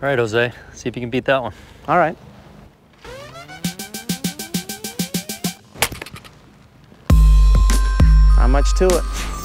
All right, Jose, see if you can beat that one. All right. Not much to it.